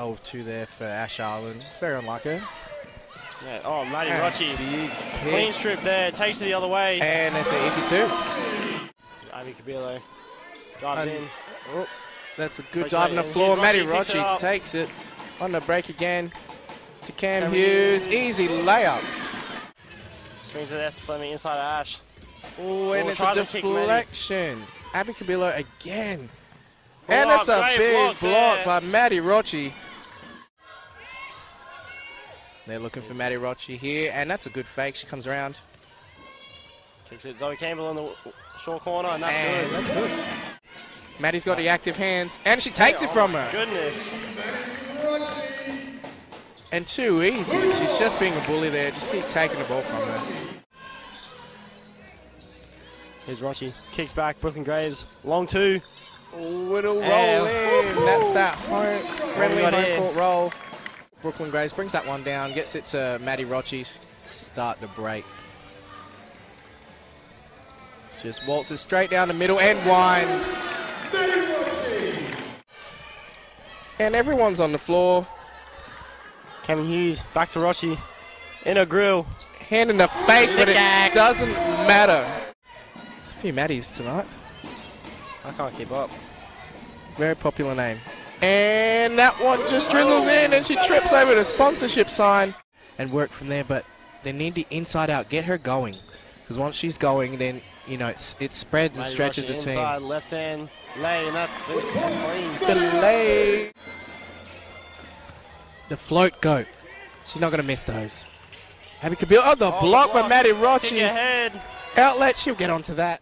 Oh, two there for Ash Arlen. Very unlucky. Yeah. Oh, Matty Rocci. Clean strip there. Takes it the other way. And it's an easy two. Ivy Cabello drives And- in. Oh, that's a good dive on the floor. Matty Rocci, it takes it on the break again to Cam Cam Hughes. Hughes. Easy layup. Swings it Esther Fleming inside Ash. Oh, and it's a tries to kick Matty. deflection. Abby Cabillo again. And it's a big block block, by Matty Rocci. They're looking for Matty Rocci here, and that's a good fake. She comes around. Kicks it Zoe Campbell on the short corner, and that's And good. that's good. Maddie's got the active hands, and she takes it Oh from my her. Goodness. And too easy. She's just being a bully there. Just keep taking the ball from her. Here's Rocci. Kicks back. Brooklyn Graves. Long two. Oh, it'll roll Yeah. in. That's that home, friendly got home court roll. Brooklyn Graves brings that one down, gets it to Maddie Rocci. Start the break. Just waltzes straight down the middle and wine. And everyone's on the floor. Kevin Hughes. Back to Rocci. In a grill. Hand in the face, but it doesn't matter. There's a few Maddies tonight. I can't keep up. Very popular name. And that one just drizzles in and she trips over the sponsorship sign and work from there. But they need the inside out. Get her going. Because once she's going, then, you know, it's, it spreads and Matty stretches Rocci the team. inside, left hand lay, and that's, that's clean. Delay. The float goat. She's not going to miss those. Abby Kabil. Oh, the Oh, block by block. Maddie Kick Rocci. ahead. Outlet. She'll get onto that.